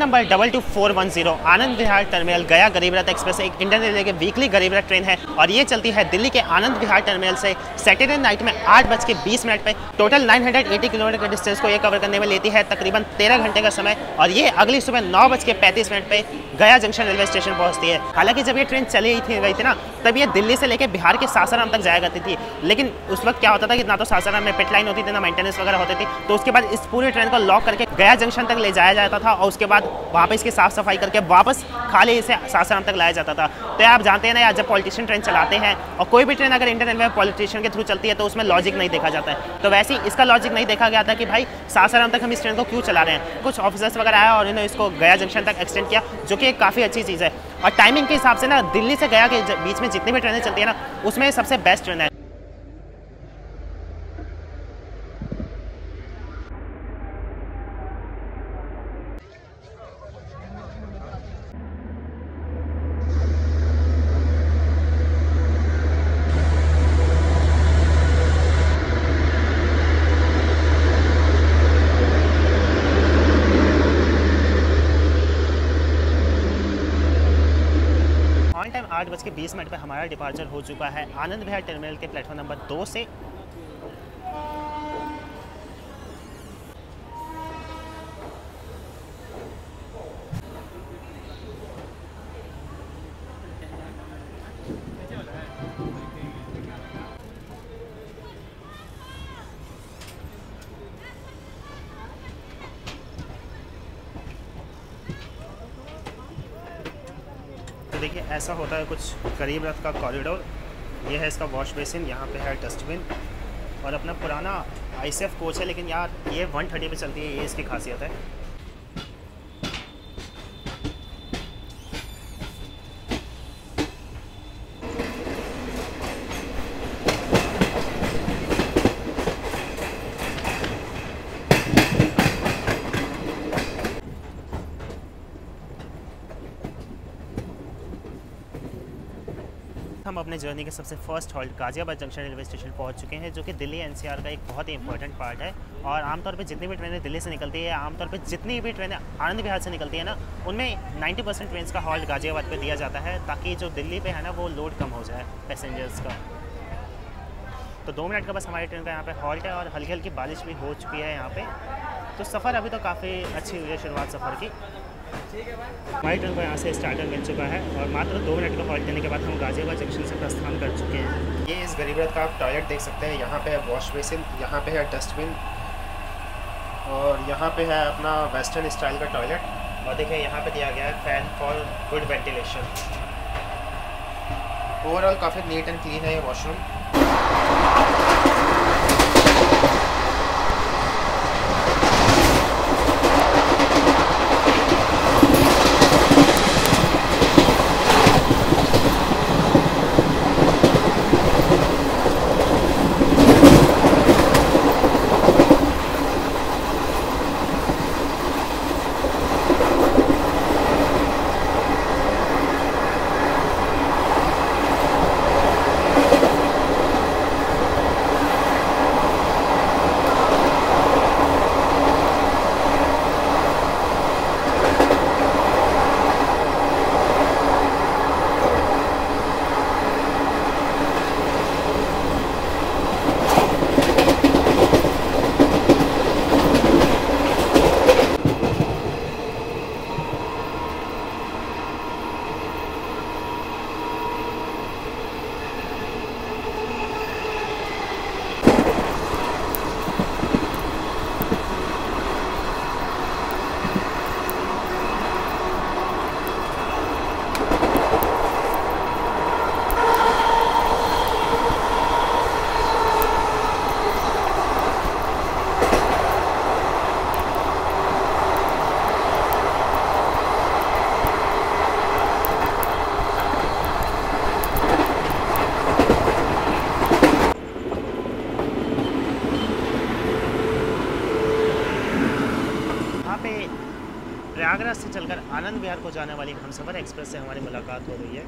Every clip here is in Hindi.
Number double two four one zero. Anand Vihar terminal, Gaya Garib Rath express एक इंडियन रेलवे की वीकली गरीब रथ ट्रेन है और ये चलती है दिल्ली के आनंद विहार टर्मिनल से। सैटरडे नाइट में आठ बज के बीस मिनट पर टोटल 980 किलोमीटर के डिस्टेंस को ये कवर करने में लेती है तकरीबन तेरह घंटे का समय और ये अगली सुबह नौ बज के पैंतीस मिनट पर गया जंक्शन रेलवे स्टेशन पहुँचती है। हालाँकि जब ये ट्रेन चली थी गई थी ना, तब ये दिल्ली से लेकर बिहार के सासाराम तक जाया करती थी। लेकिन उस वक्त क्या होता था कि ना तो सासाराम में पिट लाइन होती थी, ना मेंटेनेंस वगैरह होती थी तो उसके बाद इस पूरी ट्रेन को लॉक करके गया जंक्शन तक ले जाया जाता था और उसके बाद वहाँ पर इसकी साफ़ सफ़ाई करके वापस खाली इसे सासाराम तक लाया जाता था। तो आप जानते हैं ना यार जब पॉलिटिशियन ट्रेन चलाते हैं और कोई भी ट्रेन अगर इंडियन रेलवे पॉलिटिशियन के थ्रू चलती है तो उसमें लॉजिक नहीं देखा जाता है। तो वैसे ही इसका लॉजिक नहीं देखा गया था कि भाई सासाराम तक हम इस ट्रेन को क्यों चला रहे हैं। कुछ ऑफिसर्स वगैरह आया और इन्होंने इसको गया जंक्शन तक एक्सटेंड किया, जो कि एक काफ़ी अच्छी चीज़ है। और टाइमिंग के हिसाब से ना, दिल्ली से गया के बीच में जितनी भी ट्रेनें चलती है ना, उसमें सबसे बेस्ट ट्रेन है ऑन टाइम आठ बज के बीस मिनट पर हमारा डिपार्चर हो चुका है। आनंद विहार टर्मिनल के प्लेटफॉर्म नंबर दो से देखिए, ऐसा होता है कुछ करीब रथ का कॉरिडोर ये है इसका वॉश बेसिन यहाँ पे है डस्टबिन और अपना पुराना आई कोच है, लेकिन यार ये 130 पे चलती है, ये इसकी खासियत है। अपने जर्नी के सबसे first halt Ghaziabad junction railway station पहुँच चुके हैं, जो कि दिल्ली एनसीआर का एक बहुत ही इंपॉर्टेंट पार्ट है। और आमतौर पे जितनी भी ट्रेनें दिल्ली से निकलती है, आमतौर पे जितनी भी ट्रेनें आनंद विहार से निकलती है ना, उनमें 90 परसेंट ट्रेन का हॉल्ट गाजियाबाद पर दिया जाता है, ताकि जो दिल्ली पर है ना, वो लोड कम हो जाए पैसेंजर्स का। तो दो मिनट का बस हमारी ट्रेन का यहाँ पर हॉल्ट है, और हल्की हल्की बारिश भी हो चुकी है यहाँ पर तो सफ़र अभी तो काफ़ी अच्छी हुई है शुरुआत सफ़र की। हमारी ट्रेन को यहाँ से स्टार्टर मिल चुका है और मात्र दो मिनट का हॉल्ट देने के बाद हम गाजियाबाद जंक्शन से प्रस्थान कर चुके हैं। ये इस गरीब रथ का आप टॉयलेट देख सकते हैं। यहाँ पे है वॉश बेसिन, यहाँ पे है डस्टबिन और यहाँ पे है अपना वेस्टर्न स्टाइल का टॉयलेट और देखिए यहाँ पे दिया गया है fan for good ventilation. Overall काफ़ी नीट एंड क्लीन है ये वॉशरूम। बिहार को जाने वाली हमसफ़र एक्सप्रेस से हमारी मुलाकात हो रही है।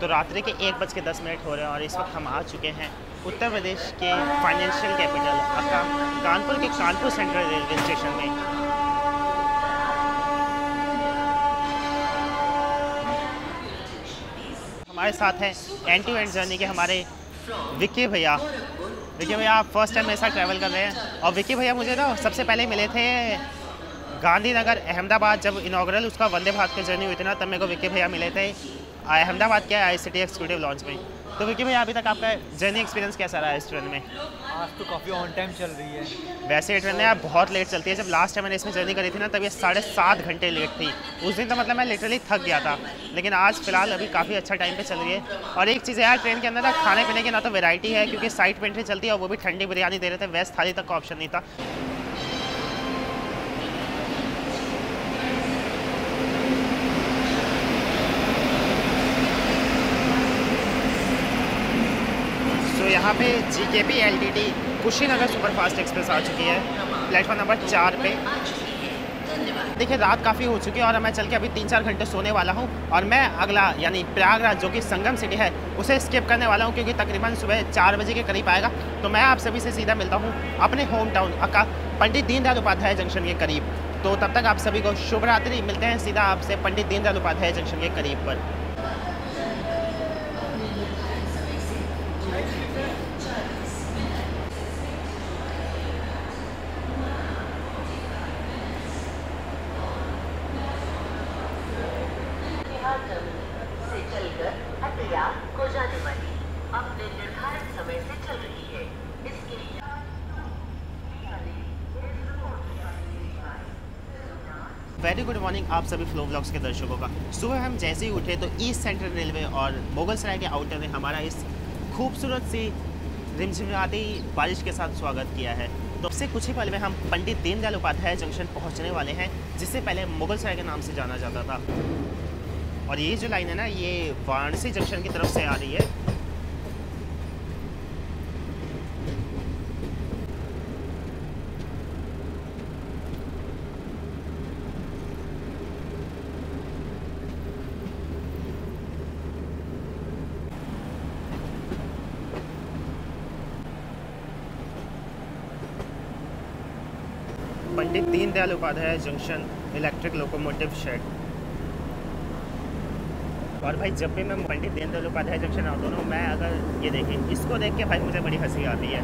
तो रात्रि के एक बज के दस मिनट हो रहे हैं और इस वक्त हम आ चुके हैं उत्तर प्रदेश के फाइनेंशियल कैपिटल कानपुर के कानपुर सेंट्रल रेलवे स्टेशन में। हमारे साथ हैं एंड टू एंड जर्नी के हमारे विक्की भैया। विक्की भैया, आप फ़र्स्ट टाइम मेरे साथ ट्रैवल कर रहे हैं। और विक्की भैया मुझे ना सबसे पहले मिले थे गांधीनगर, अहमदाबाद, जब इनाग्रल उसका वंदे भारत की जर्नी हुई थी ना, तब मेरे को विक्की भैया मिले थे। अहमदाबाद के I C T executive launch में। तो विक्की भैया अभी तक आपका जर्नी एक्सपीरियंस कैसा रहा है इस ट्रेन में? आज तो काफ़ी ऑन टाइम चल रही है। वैसे ये ट्रेन यार बहुत लेट चलती है। जब लास्ट टाइम मैंने इसमें जर्नी करी थी ना तब ये साढ़े सात घंटे लेट थी। उस दिन तो मतलब मैं लिटरली थक गया था। लेकिन आज फ़िलहाल अभी काफ़ी अच्छा टाइम पे चल रही है। और एक चीज़ है यार ट्रेन के अंदर ना खाने पीने की ना तो वैरायटी है क्योंकि साइड पेंट्री चलती है और वो भी ठंडी बिरयानी दे रहे थे वेस्ट थाली तक का ऑप्शन नहीं था तो यहाँ पे G K P L T T Kushinagar superfast express आ चुकी है। प्लेटफॉर्म नंबर चार पे। देखिए, रात काफ़ी हो चुकी है और मैं चल के अभी तीन चार घंटे सोने वाला हूँ और मैं अगला, यानी प्रयागराज जो कि संगम सिटी है, उसे स्किप करने वाला हूँ क्योंकि तकरीबन सुबह चार बजे के करीब आएगा। तो मैं आप सभी से सीधा मिलता हूँ अपने home town aka Pandit Deendayal Upadhyay junction के करीब। तो तब तक आप सभी को शुभ रात्रि। मिलते हैं सीधा आपसे पंडित दीनदयाल उपाध्याय जंक्शन के करीब पर से चलकर हटिया को जाने वाली अपने निर्धारित समय से चल रही है इसके लिए वेरी गुड मॉर्निंग आप सभी फ्लो ब्लॉग्स के दर्शकों का। सुबह हम जैसे ही उठे तो ईस्ट सेंट्रल रेलवे और मुगल सराय के आउटर ने हमारा इस खूबसूरत सी रिमझिमाती बारिश के साथ स्वागत किया है। तो उससे कुछ ही पल में हम पंडित दीनदयाल उपाध्याय जंक्शन पहुँचने वाले हैं, जिससे पहले मुगल सराय के नाम से जाना जाता था। और ये जो लाइन है ना, ये वाराणसी जंक्शन की तरफ़ से आ रही है। Pandit Deendayal Upadhyay junction electric locomotive shed. और भाई जब भी मैं पंडित दीनदयाल उपाध्याय जंक्शन आता हूँ मैं अगर ये देखिए इसको देख के भाई मुझे बड़ी हँसी आती है।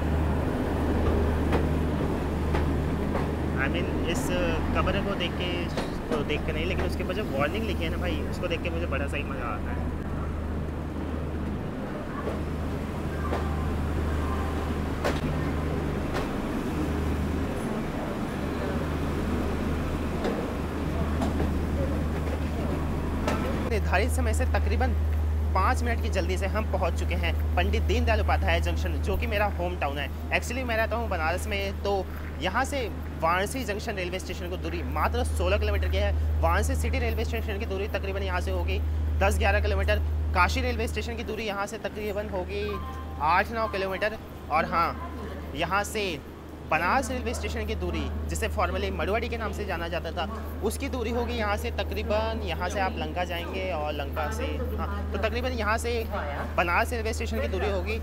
आई I मीन mean, इस कमरे को देख के तो देख के नहीं लेकिन उसके ऊपर जो वार्निंग लिखी है ना भाई उसको देख के मुझे बड़ा सही मज़ा आता है। निर्धारित समय से तकरीबन पाँच मिनट की जल्दी से हम पहुँच चुके हैं पंडित दीनदयाल उपाध्याय जंक्शन, जो कि मेरा होम टाउन है। एक्चुअली मैं रहता हूँ बनारस में तो यहाँ से वाराणसी जंक्शन रेलवे स्टेशन को दूरी मात्र 16 किलोमीटर की है। वाराणसी सिटी रेलवे स्टेशन की दूरी तकरीबन यहाँ से होगी 10-11 किलोमीटर। काशी रेलवे स्टेशन की दूरी यहाँ से तकरीबन होगी 8-9 किलोमीटर। और हाँ यहाँ से बनारस रेलवे स्टेशन की दूरी, जिसे फॉर्मली मड़ुआडी के नाम से जाना जाता था, उसकी दूरी होगी यहाँ से तकरीबन यहाँ से आप लंका जाएँगे और लंका से हाँ तो तकरीबन यहाँ से बनारस रेलवे स्टेशन की दूरी होगी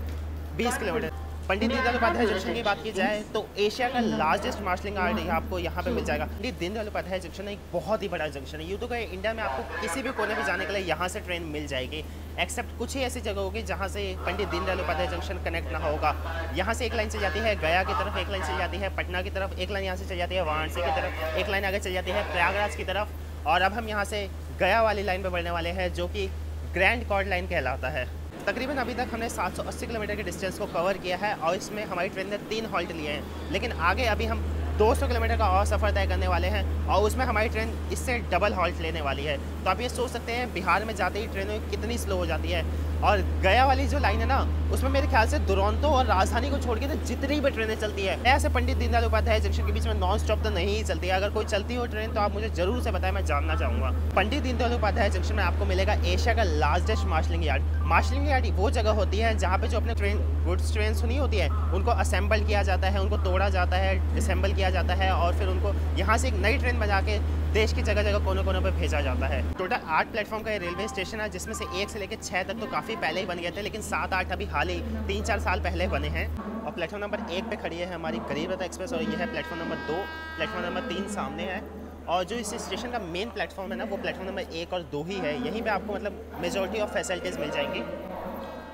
20 किलोमीटर। पंडित दीनदयाल उपाध्याय जंक्शन की बात की जाए तो एशिया का लार्जेस्ट मार्शलिंग आर्ट आपको यहाँ पे मिल जाएगा। पंडित दीनदयाल उपाध्याय जंक्शन एक बहुत ही बड़ा जंक्शन है। यूँ तो कहे इंडिया में आपको किसी भी कोने में जाने के लिए यहाँ से ट्रेन मिल जाएगी एक्सेप्ट कुछ ही ऐसी जगह होगी जहाँ से पंडित दीनदयाल उपाध्याय जंक्शन कनेक्ट ना होगा। यहाँ से एक लाइन चल जाती है गया की तरफ़ एक लाइन चल जाती है पटना की तरफ़ एक लाइन यहाँ से चल जाती है वाराणसी की तरफ़ एक लाइन आगे चल जाती है प्रयागराज की तरफ़। और अब हम यहाँ से गया वाली लाइन पर बढ़ने वाले हैं जो कि ग्रैंड कॉर्ड लाइन कहलाता है। तकरीबन अभी तक हमने 780 किलोमीटर के डिस्टेंस को कवर किया है और इसमें हमारी ट्रेन ने तीन हॉल्ट लिए हैं। लेकिन आगे अभी हम 200 किलोमीटर का और सफ़र तय करने वाले हैं और उसमें हमारी ट्रेन इससे डबल हॉल्ट लेने वाली है। तो आप ये सोच सकते हैं, बिहार में जाते ही ट्रेनों कितनी स्लो हो जाती है। और गया वाली जो लाइन है ना उसमें मेरे ख्याल से दुरंतो और राजधानी को छोड़ के तो जितनी भी ट्रेनें चलती है, ऐसे पंडित दीनदयाल उपाध्याय जंक्शन के बीच में नॉन स्टॉप तो नहीं चलती है। अगर कोई चलती हो ट्रेन तो आप मुझे ज़रूर से बताएँ, मैं जानना चाहूँगा। पंडित दीनदयाल उपाध्याय जंक्शन में आपको मिलेगा एशिया का largest marshalling yard marshalling yard वो जगह होती है जहाँ पे जो अपने ट्रेन गुड्स ट्रेन सुनी होती है, उनको असेंबल किया जाता है, उनको तोड़ा जाता है डिसम्बल किया जाता है और फिर उनको यहाँ से एक नई ट्रेन बजा के देश की जगह जगह कोने कोने पर भेजा जाता है। टोटल आठ प्लेटफॉर्म का ये रेलवे स्टेशन है, जिसमें से एक से लेकर छः तक तो काफ़ी पहले ही बन गए थे, लेकिन सात आठ अभी ही तीन चार साल पहले बने हैं। और प्लेटफॉर्म नंबर एक पे खड़ी है हमारी गरीब रथ एक्सप्रेस और यह है प्लेटफॉर्म नंबर दो। प्लेटफॉर्म नंबर तीन सामने है। और जो इस स्टेशन का मेन प्लेटफॉर्म है ना, वो प्लेटफॉर्म नंबर एक और दो ही है। यहीं पे आपको मतलब मेजोरिटी ऑफ़ फैसिलिटीज़ मिल जाएँगी।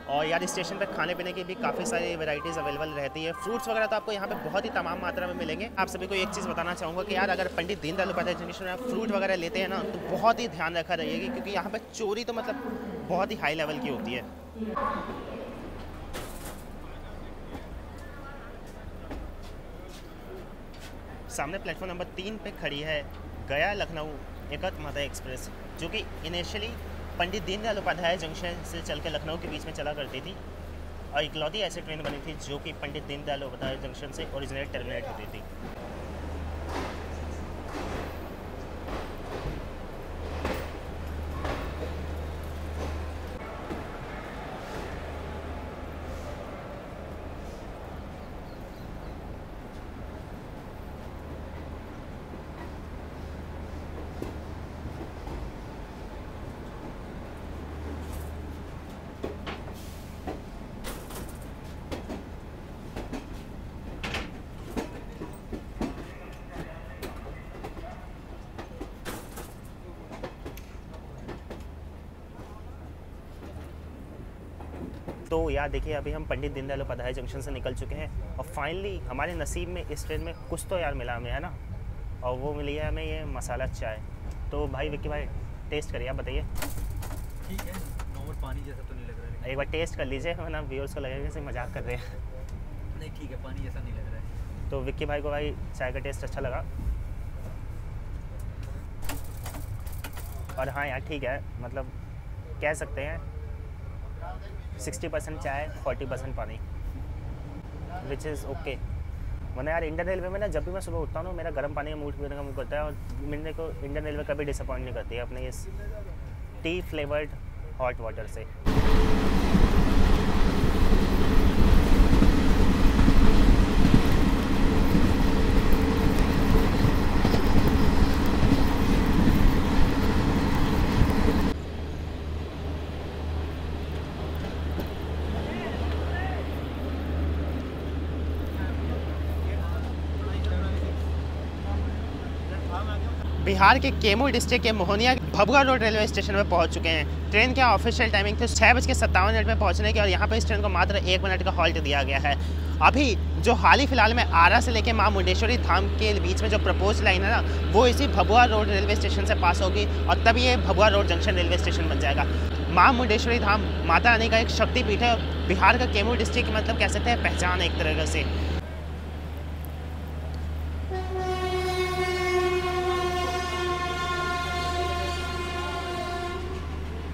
और यार स्टेशन पर खाने पीने की भी काफ़ी सारी वैरायटीज़ अवेलेबल रहती है। फ्रूट्स वगैरह तो आपको यहाँ पे बहुत ही तमाम मात्रा में मिलेंगे। आप सभी को एक चीज़ बताना चाहूँगा कि यार, अगर पंडित दीनदयाल उपाध्याय जंक्शन में आप फ्रूट वगैरह लेते हैं ना तो बहुत ही ध्यान रखा रहिएगा, क्योंकि यहाँ पर चोरी तो मतलब बहुत ही हाई लेवल की होती है। सामने प्लेटफॉर्म नंबर तीन पे खड़ी है गया लखनऊ एकत माता एक्सप्रेस जो कि इनिशियली पंडित दीनदयाल उपाध्याय जंक्शन से चल के लखनऊ के बीच में चला करती थी और इकलौती ऐसी ट्रेन बनी थी जो कि पंडित दीनदयाल उपाध्याय जंक्शन से ओरिजिनेट टर्मिनेट होती थी। तो यार देखिए अभी हम पंडित दीनदयाल उपाध्याय जंक्शन से निकल चुके हैं और फाइनली हमारे नसीब में इस ट्रेन में कुछ तो यार मिला हमें है ना? और वो मिली है हमें ये मसाला चाय। तो भाई विक्की भाई टेस्ट करिए आप बताइए। ठीक है नॉर्मल पानी जैसा तो नहीं लग रहा है एक बार टेस्ट कर लीजिए वरना व्यूअर्स को लगेगा जैसे मज़ाक कर रहे हैं। नहीं ठीक है पानी जैसा नहीं लग रहा है। तो विक्की भाई को भाई चाय का टेस्ट अच्छा लगा? और हाँ यार ठीक है मतलब कह सकते हैं सिक्सटी परसेंट चाय, फोर्टी परसेंट पानी विच इज़ ओके मैंने यार इंडियन रेलवे में ना जब भी मैं सुबह उठता हूँ मेरा गर्म पानी का मूड पीने का मूड करता है और मेरे को इंडियन रेलवे कभी डिसअपॉइंट नहीं करती है अपने इस टी फ्लेवर्ड हॉट वाटर से। बिहार के कैमूर डिस्ट्रिक्ट के Mohania Bhabua road railway station में पहुँच चुके हैं। ट्रेन की ऑफिशियल टाइमिंग थी छः बज के सत्तावन मिनट में पहुँचने की और यहाँ पर इस ट्रेन को मात्र एक मिनट का हॉल्ट दिया गया है। अभी जो हाल ही फ़िलहाल में आरा से लेकर माँ मुंडेश्वरी धाम के बीच में जो प्रपोज लाइन है ना, वो इसी भभुआ रोड रेलवे स्टेशन से पास होगी और तब ये Bhabua road junction railway station बन जाएगा। माँ मुंडेश्वरी धाम माता रानी का एक शक्तिपीठ है। बिहार का कैमूर डिस्ट्रिक्ट मतलब कह सकते हैं पहचान एक तरह से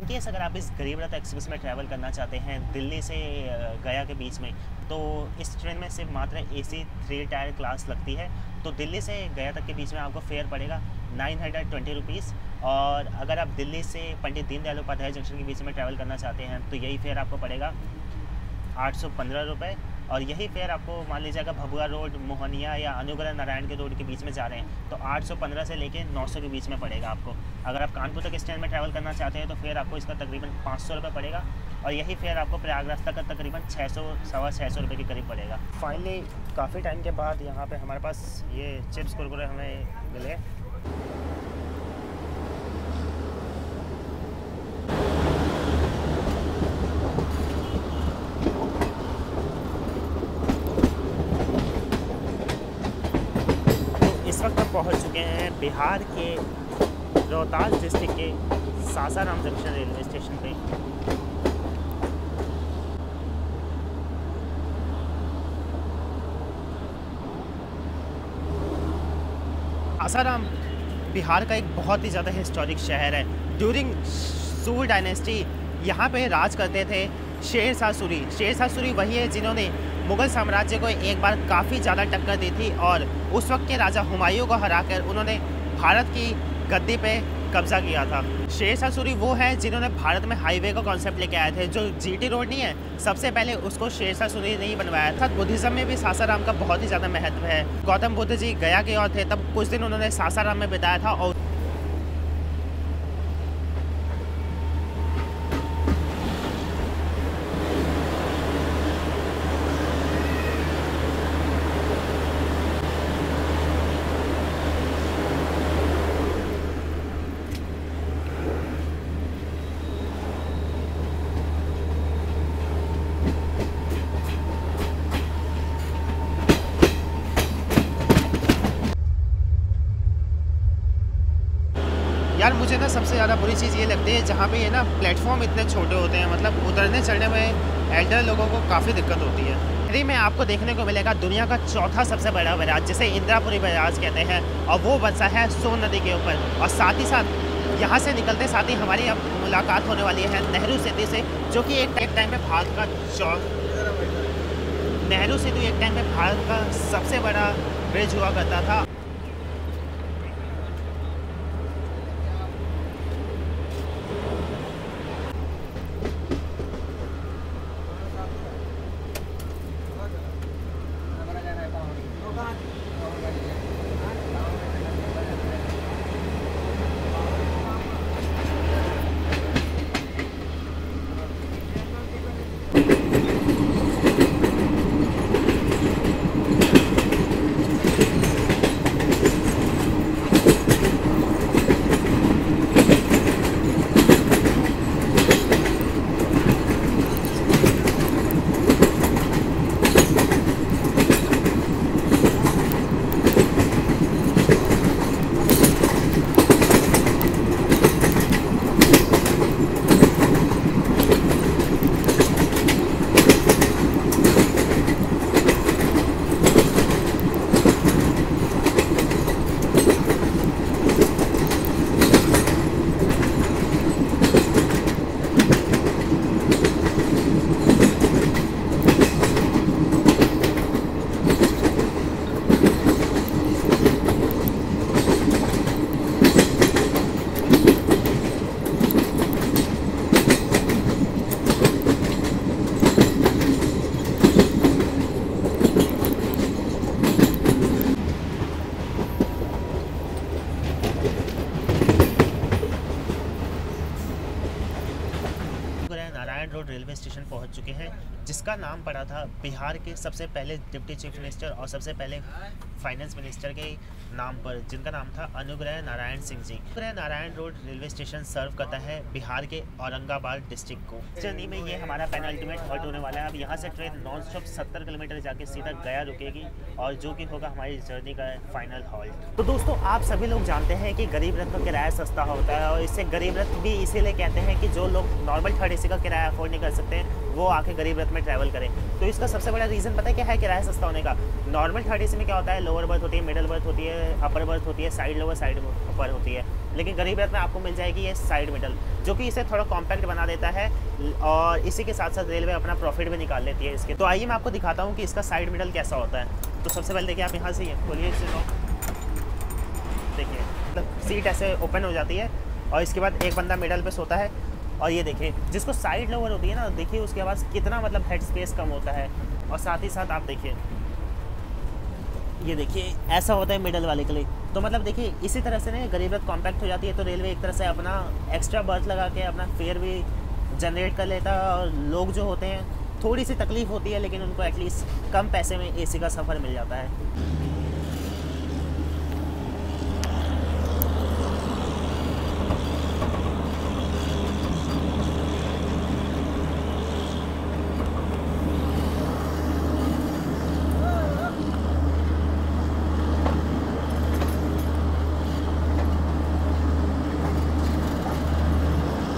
केस अगर आप इस गरीब रथ एक्सप्रेस में ट्रैवल करना चाहते हैं, दिल्ली से गया के बीच में तो इस ट्रेन में सिर्फ़ मात्र A C three tier class लगती है। तो दिल्ली से गया तक के बीच में आपको फेयर पड़ेगा नाइन हंड्रेड ट्वेंटी रुपीज़ और अगर आप दिल्ली से पंडित दीनदयाल उपाध्याय जंक्शन के बीच में ट्रैवल करना चाहते हैं तो यही फेयर आपको पड़ेगा आठ सौ पंद्रह रुपये और यही फेयर आपको मान लीजिए अगर भभुआ रोड, मोहनिया या अनुग्रह नारायण के रोड के बीच में जा रहे हैं तो 815 से लेके 900 के बीच में पड़ेगा आपको। अगर आप कानपुर तक स्टैंड में ट्रैवल करना चाहते हैं तो फिर आपको इसका तकरीबन पाँच सौ पड़ेगा और यही फेयर आपको प्रयागराज तक का तकरीबन छः सौ, सवा छः सौ रुपये के करीब पड़ेगा। फाइनली काफ़ी टाइम के बाद यहाँ पर हमारे पास ये चिप्स कुरकुरे हमें मिले तो इस वक्त चुके हैं बिहार के रोहतास डिस्ट्रिक्ट के सासाराम जंक्शन रेलवे स्टेशन पे। सासाराम बिहार का एक बहुत ही ज़्यादा हिस्टोरिक शहर है। ड्यूरिंग सूर डायनेस्टी यहाँ पे राज करते थे शेर शाह सूरी शेर शाह सूरी वही है जिन्होंने मुगल साम्राज्य को एक बार काफ़ी ज़्यादा टक्कर दी थी और उस वक्त के राजा हुमायूं को हराकर उन्होंने भारत की गद्दी पे कब्जा किया था। शेर शाह सूरी वो है जिन्होंने भारत में हाईवे का कॉन्सेप्ट लेके आए थे। जो जीटी रोड नहीं है, सबसे पहले उसको शेर शाह सूरी ने ही बनवाया था। बुद्धिज़्म में भी सासाराम का बहुत ही ज़्यादा महत्व है। गौतम बुद्ध जी गया के और थे, तब कुछ दिन उन्होंने सासाराम में बिताया था और यार मुझे ना सबसे ज़्यादा बुरी ये है जहाँ पे ये ना प्लेटफॉर्म इतने छोटे होते हैं मतलब उतरने चढ़ने में एल्डर लोगों को काफ़ी दिक्कत होती है। दिल्ली में आपको देखने को मिलेगा, दुनिया का चौथा सबसे बड़ा बैराज, जिसे इंदिरापुरी बैराज कहते हैं, और वो बसा है सोन नदी के ऊपर। और साथ ही साथ यहाँ से निकलते साथ ही हमारी अब मुलाकात होने वाली है नेहरू सेतु से, जो कि एक टाइम टाइम पे भारत का चौ, नेहरू सेतु एक टाइम पे भारत का सबसे बड़ा ब्रिज हुआ करता था। नारायण रोड रेलवे स्टेशन पहुँच चुके हैं, जिसका नाम पड़ा था बिहार के सबसे पहले डिप्टी चीफ मिनिस्टर और सबसे पहले फाइनेंस मिनिस्टर के नाम पर, जिनका नाम था अनुग्रह Narayan Singh ji. Anugrah Narayan road railway station serve करता है बिहार के औरंगाबाद डिस्ट्रिक्ट को। जर्नी में ये हमारा पेनल्टीमेट हॉल्ट होने वाला है। अब यहाँ से ट्रेन नॉन स्टॉप सत्तर किलोमीटर जाके सीधा गया रुकेगी और जो कि होगा हमारी जर्नी का फाइनल हॉल्ट। तो दोस्तों, आप सभी लोग जानते हैं कि गरीब रथ का किराया सस्ता होता है और इससे गरीब रथ भी इसीलिए कहते हैं कि जो लोग नॉर्मल थर्ड ए का किराया अफोर्ड नहीं कर सकते हैं वो आके गरीब रथ में ट्रैवल करें। तो इसका सबसे बड़ा रीज़न पता है क्या है? किराया सस्ता होने का। नॉर्मल थर्ड ए में क्या होता है? लोअर बर्थ होती है मिडल बर्थ होती है अपर बर्थ होती है साइड लोअर साइड अपर होती है। लेकिन गरीब रथ में आपको मिल जाएगी ये साइड मिडल जो कि इसे थोड़ा कॉम्पैक्ट बना देता है और इसी के साथ साथ रेलवे अपना प्रॉफिट भी निकाल लेती है इसके। तो आइए मैं आपको दिखाता हूँ कि इसका साइड मिडल कैसा होता है। तो सबसे पहले देखिए आप यहाँ से खोलिए, इसे देखिए मतलब सीट ऐसे ओपन हो जाती है और इसके बाद एक बंदा मिडल पे सोता है। और ये देखिए, जिसको साइड लोअर होती है ना, देखिए उसके पास कितना मतलब हेड स्पेस कम होता है। और साथ ही साथ आप देखिए, ये देखिए, ऐसा होता है मिडल वाले के लिए। तो मतलब देखिए, इसी तरह से ना गरीबत कॉम्पैक्ट हो जाती है तो रेलवे एक तरह से अपना एक्स्ट्रा बर्थ लगा के अपना फेयर भी जनरेट कर लेता है और लोग जो होते हैं, थोड़ी सी तकलीफ़ होती है, लेकिन उनको एटलीस्ट कम पैसे में एसी का सफ़र मिल जाता है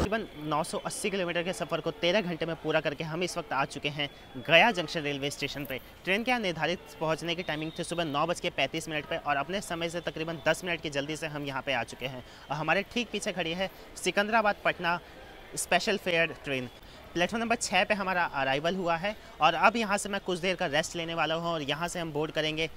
तकरीबन 980 किलोमीटर के सफ़र को 13 घंटे में पूरा करके हम इस वक्त आ चुके हैं गया जंक्शन रेलवे स्टेशन पे। ट्रेन के यहाँ निर्धारित पहुँचने की टाइमिंग थी सुबह नौ बज के पैंतीस मिनट पर और अपने समय से तकरीबन 10 मिनट की जल्दी से हम यहाँ पे आ चुके हैं। और हमारे ठीक पीछे खड़ी है Secunderabad Patna special fare train platform number छः पे हमारा अराइवल हुआ है और अब यहाँ से मैं कुछ देर का रेस्ट लेने वाला हूँ और यहाँ से हम बोर्ड करेंगे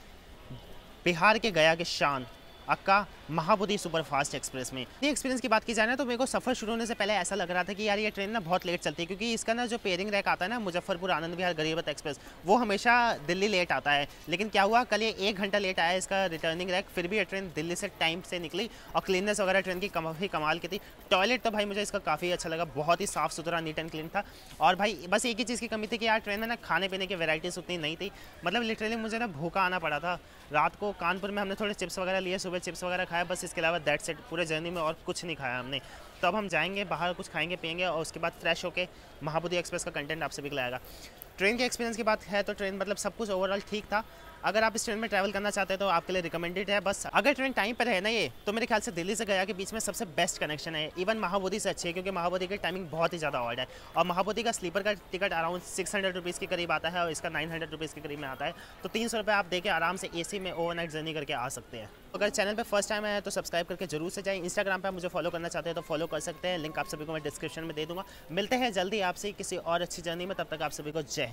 बिहार के गया के शान। अक्का महाबोधि सुपर फास्ट एक्सप्रेस में। ये एक्सपीरियंस की बात की जाए ना तो मेरे को सफ़र शुरू होने से पहले ऐसा लग रहा था कि यार ये ट्रेन ना बहुत लेट चलती है, क्योंकि इसका ना जो पेयरिंग रैक आता है ना, मुजफ्फरपुर आनंद विहार गरीबत एक्सप्रेस, वो हमेशा दिल्ली लेट आता है। लेकिन क्या हुआ, कल ये एक घंटा लेट आया, इसका रिटर्निंग रैक फिर भी ये ट्रेन दिल्ली से टाइम से निकली और क्लीननेस वगैरह ट्रेन की काफ़ी कमाल की थी। टॉयलेट तो भाई मुझे इसका काफ़ी अच्छा लगा, बहुत ही साफ़ सुथरा नीट एंड क्लीन था। और भाई बस एक ही चीज़ की कमी थी कि यार ट्रेन में ना खाने पीने की वेराइटीज़ उतनी नहीं थी। मतलब लिटरली मुझे ना भूखा आना पड़ा था। रात को कानपुर में हमने थोड़े चिप्स वगैरह लिए, सुबह चिप्स वगैरह खाया, बस इसके अलावा दैट सेट पूरे जर्नी में और कुछ नहीं खाया हमने। तो अब हम जाएँगे, बाहर कुछ खाएँगे, पियेंगे और उसके बाद फ्रेश होकर महाबोधि एक्सप्रेस का कंटेंट आपसे सभी लाएगा ट्रेन के एक्सपीरियंस की बात है तो ट्रेन मतलब सब कुछ ओवरऑल ठीक था अगर आप इस ट्रेन में ट्रैवल करना चाहते हैं तो आपके लिए रिकमेंडेड है, बस अगर ट्रेन टाइम पर है ना ये तो मेरे ख्याल से दिल्ली से गया के बीच में सबसे बेस्ट कनेक्शन है। इवन महाबोधि से अच्छी है, क्योंकि महाबोधि की टाइमिंग बहुत ही ज़्यादा ऑर्ड है। और महाबोधि का स्लीपर का ticket around six hundred rupees के करीब आता है और इसका नाइन हंड्रेड रुपीज़ के करीब में आता है। तो तीन सौ रुपये आप देके आराम से एसी में ओवरनाइट जर्नी करके आ सकते हैं। अगर चैनल पर फ़र्स्ट टाइम आया तो सब्सक्राइब करके ज़रूर से जाए। इंस्टाग्राम पर मुझे फॉलो करना चाहते हैं तो फॉलो कर सकते हैं। लिंक आप सभी को मैं डिस्क्रिप्शन में दे दूँगा। मिलते हैं जल्दी आपसे किसी और अच्छी जर्नी में, तब तक आप सभी को जय